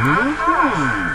Mm-hmm.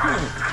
Hmm.